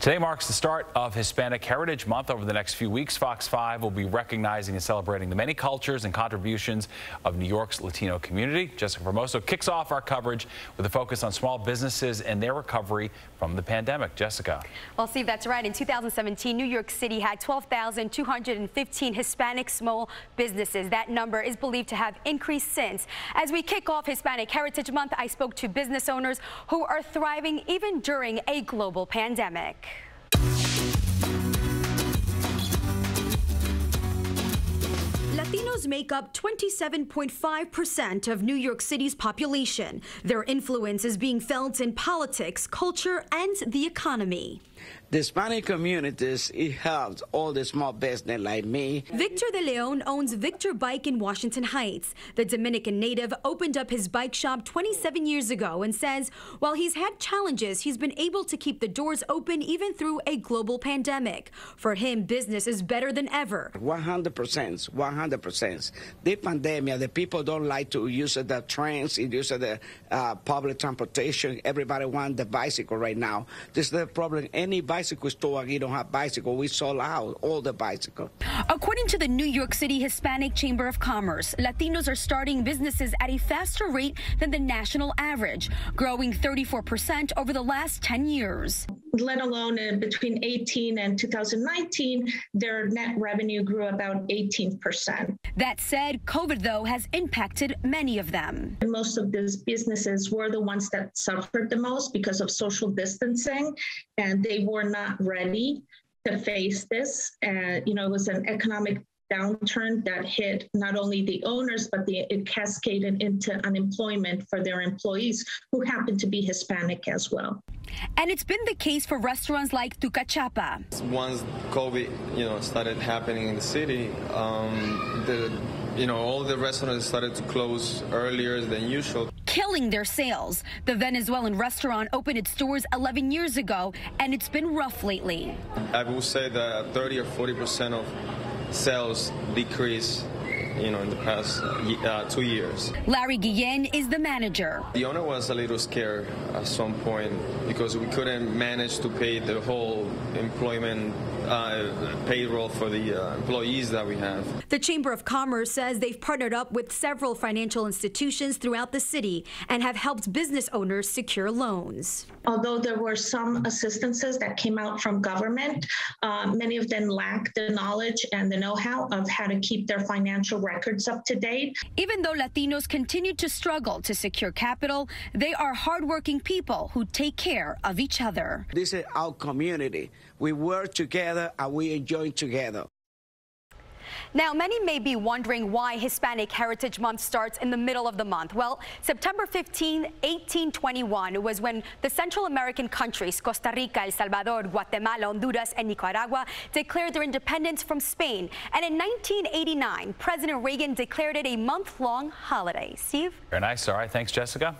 Today marks the start of Hispanic Heritage Month. Over the next few weeks, Fox 5 will be recognizing and celebrating the many cultures and contributions of New York's Latino community. Jessica Formoso kicks off our coverage with a focus on small businesses and their recovery from the pandemic. Jessica. Well, Steve, that's right. In 2017, New York City had 12,215 Hispanic small businesses. That number is believed to have increased since. As we kick off Hispanic Heritage Month, I spoke to business owners who are thriving even during a global pandemic. Make up 27.5% of New York City's population. Their influence is being felt in politics, culture, and the economy. The Hispanic communities, it helps all the small business like me. Victor de Leon owns Victor Bike in Washington Heights. The Dominican native opened up his bike shop 27 years ago and says while he's had challenges, he's been able to keep the doors open even through a global pandemic. For him, business is better than ever. 100%, 100%. The pandemic, the people don't like to use the trains, use the uh, public transportation. Everybody wants the bicycle right now. This is the problem. Any bicycle store, you don't have bicycle. We sold out all the bicycle. According to the New York City Hispanic Chamber of Commerce, Latinos are starting businesses at a faster rate than the national average, growing 34% over the last 10 years let alone in between 18 and 2019, their net revenue grew about 18%. That said, COVID, though, has impacted many of them. And most of these businesses were the ones that suffered the most because of social distancing, and they were not ready to face this. And, you know, it was an economic downturn that hit not only the owners, but the, it cascaded into unemployment for their employees who happened to be Hispanic as well. And it's been the case for restaurants like Tu Cachapa. Once COVID, you know, started happening in the city, um, the you know, all the restaurants started to close earlier than usual. Killing their sales. The Venezuelan restaurant opened its doors 11 years ago, and it's been rough lately. I will say that 30 or 40 percent of sales decrease you know, in the past uh, two years. Larry Guillen is the manager. The owner was a little scared at some point because we couldn't manage to pay the whole employment uh, payroll for the uh, employees that we have. The Chamber of Commerce says they've partnered up with several financial institutions throughout the city and have helped business owners secure loans. Although there were some assistances that came out from government, uh, many of them lacked the knowledge and the know-how of how to keep their financial records up to date. Even though Latinos continue to struggle to secure capital, they are hardworking people who take care of each other. This is our community. We work together and we enjoy together. Now, many may be wondering why Hispanic Heritage Month starts in the middle of the month. Well, September 15, 1821 was when the Central American countries, Costa Rica, El Salvador, Guatemala, Honduras, and Nicaragua, declared their independence from Spain. And in 1989, President Reagan declared it a month-long holiday. Steve? Very nice. All right. Thanks, Jessica.